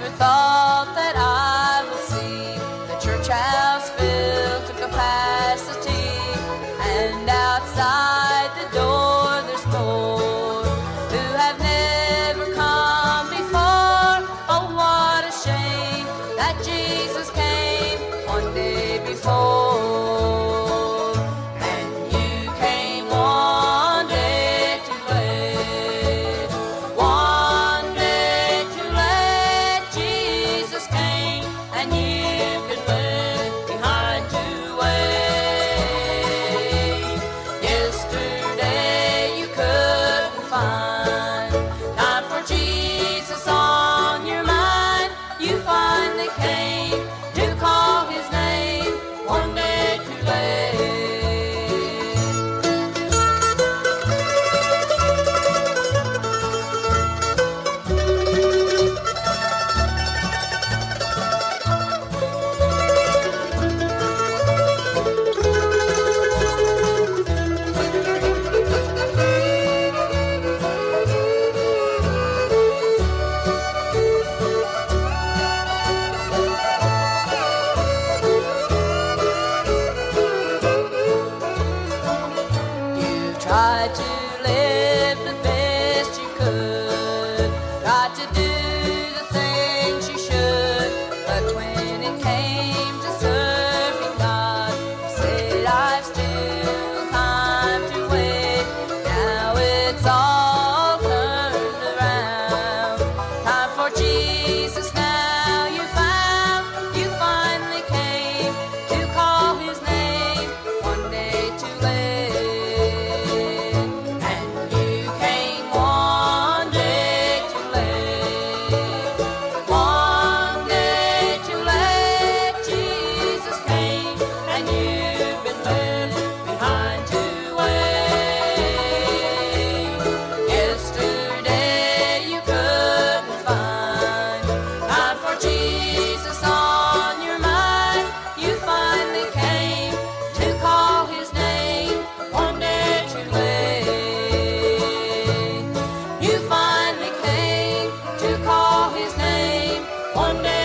never thought that I would see the church house filled to capacity, and outside the door there's more who have never come before. Oh, what a shame that Jesus came one day before. tem. Acı One day.